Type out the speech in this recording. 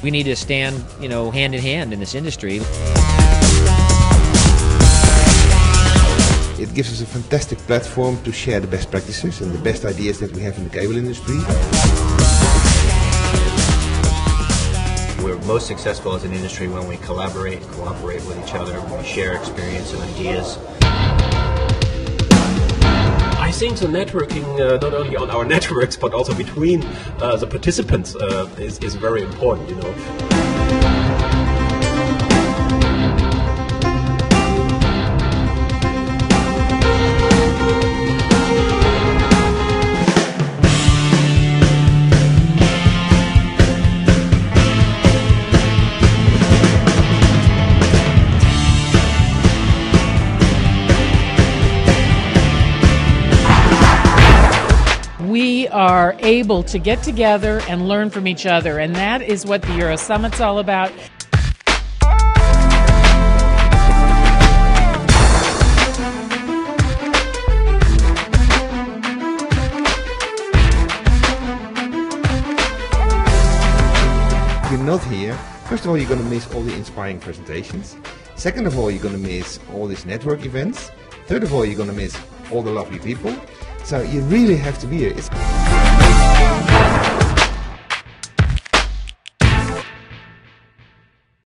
We need to stand, you know, hand in hand in this industry. It gives us a fantastic platform to share the best practices and the best ideas that we have in the cable industry. We're most successful as an industry when we collaborate, cooperate with each other, when we share experience and ideas. I think the networking, uh, not only on our networks but also between uh, the participants, uh, is, is very important. You know. We are able to get together and learn from each other. And that is what the Euro Summit's all about. You're not here, first of all, you're going to miss all the inspiring presentations. Second of all, you're going to miss all these network events. Third of all, you're going to miss all the lovely people. So you really have to be here. It's